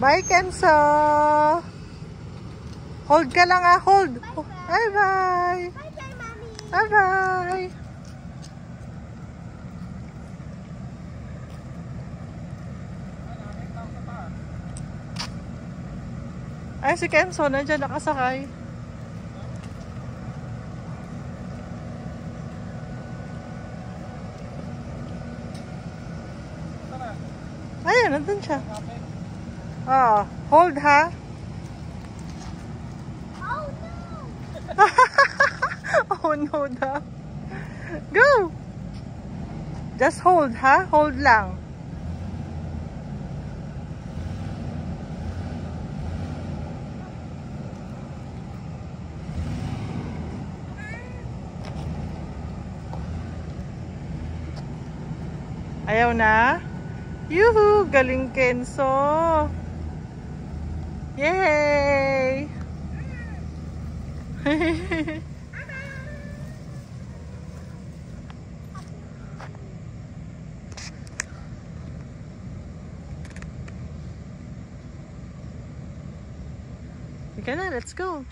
Bye, Kenzo. Hold ka lang ah, hold. Bye-bye. Bye-bye. Ay, si Kenzo, nandiyan nakasakay. Ayun, nandun siya. Ah, hold ha. Oh, no. oh no daw. Go! Just hold ha. Hold lang. Ayaw na? Yuhu! Galing Kenzo! Yay! Sige na, let's go.